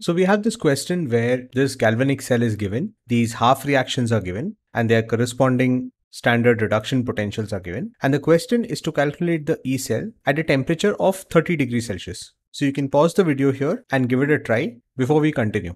So we have this question where this galvanic cell is given, these half reactions are given, and their corresponding standard reduction potentials are given. And the question is to calculate the E cell at a temperature of 30 degrees Celsius. So you can pause the video here and give it a try before we continue.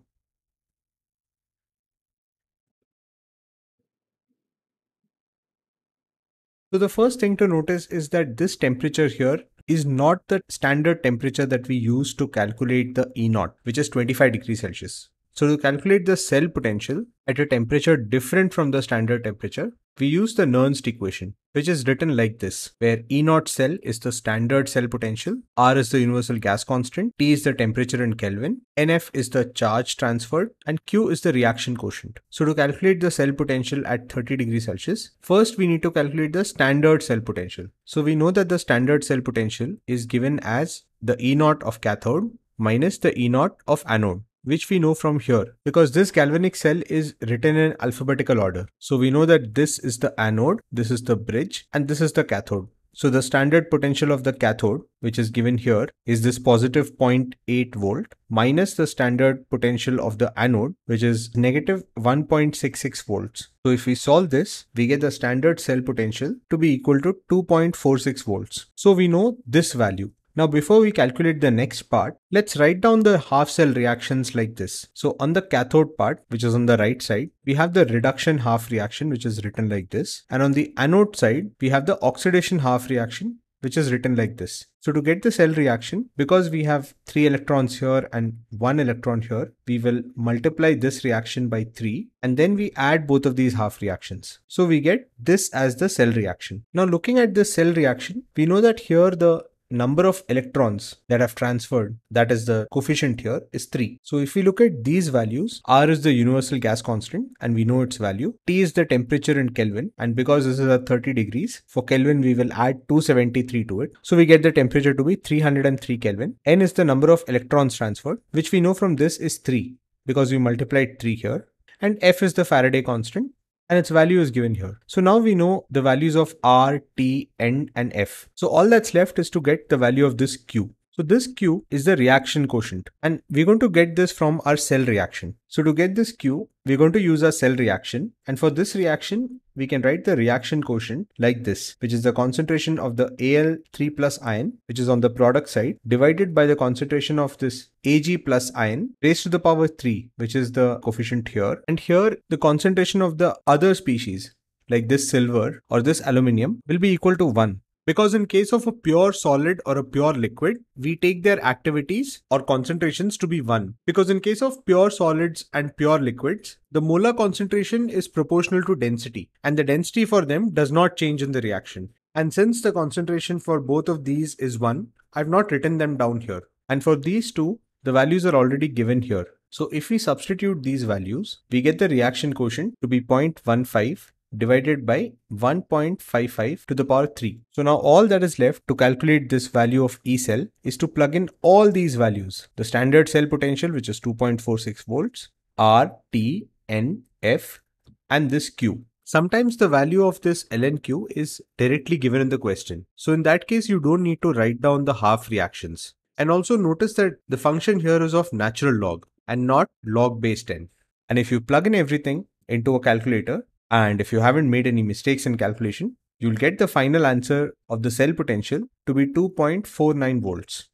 So the first thing to notice is that this temperature here is not the standard temperature that we use to calculate the E naught, which is 25 degrees Celsius. So to calculate the cell potential at a temperature different from the standard temperature, we use the Nernst equation, which is written like this, where E naught cell is the standard cell potential, R is the universal gas constant, T is the temperature in Kelvin, NF is the charge transferred, and Q is the reaction quotient. So to calculate the cell potential at 30 degrees Celsius, first we need to calculate the standard cell potential. So we know that the standard cell potential is given as the E naught of cathode minus the E naught of anode which we know from here because this galvanic cell is written in alphabetical order. So we know that this is the anode, this is the bridge and this is the cathode. So the standard potential of the cathode, which is given here, is this positive 0.8 volt minus the standard potential of the anode, which is negative 1.66 volts. So if we solve this, we get the standard cell potential to be equal to 2.46 volts. So we know this value. Now before we calculate the next part, let's write down the half cell reactions like this. So on the cathode part, which is on the right side, we have the reduction half reaction, which is written like this. And on the anode side, we have the oxidation half reaction, which is written like this. So to get the cell reaction, because we have three electrons here and one electron here, we will multiply this reaction by three and then we add both of these half reactions. So we get this as the cell reaction. Now looking at this cell reaction, we know that here the number of electrons that have transferred, that is the coefficient here, is 3. So if we look at these values, R is the universal gas constant and we know its value. T is the temperature in Kelvin and because this is at 30 degrees, for Kelvin we will add 273 to it. So we get the temperature to be 303 Kelvin. N is the number of electrons transferred, which we know from this is 3 because we multiplied 3 here. And F is the Faraday constant and its value is given here. So now we know the values of R, T, N and F. So all that's left is to get the value of this Q. So this Q is the reaction quotient and we're going to get this from our cell reaction. So to get this Q, we're going to use our cell reaction and for this reaction, we can write the reaction quotient like this, which is the concentration of the Al3 plus ion, which is on the product side, divided by the concentration of this Ag plus ion raised to the power 3, which is the coefficient here. And here, the concentration of the other species, like this silver or this aluminium, will be equal to 1. Because in case of a pure solid or a pure liquid, we take their activities or concentrations to be 1. Because in case of pure solids and pure liquids, the molar concentration is proportional to density and the density for them does not change in the reaction. And since the concentration for both of these is 1, I've not written them down here. And for these two, the values are already given here. So if we substitute these values, we get the reaction quotient to be 0.15 divided by 1.55 to the power 3. So now all that is left to calculate this value of E cell is to plug in all these values. The standard cell potential which is 2.46 volts, R, T, N, F and this Q. Sometimes the value of this LNQ is directly given in the question. So in that case, you don't need to write down the half reactions. And also notice that the function here is of natural log and not log base 10. And if you plug in everything into a calculator, and if you haven't made any mistakes in calculation, you'll get the final answer of the cell potential to be 2.49 volts.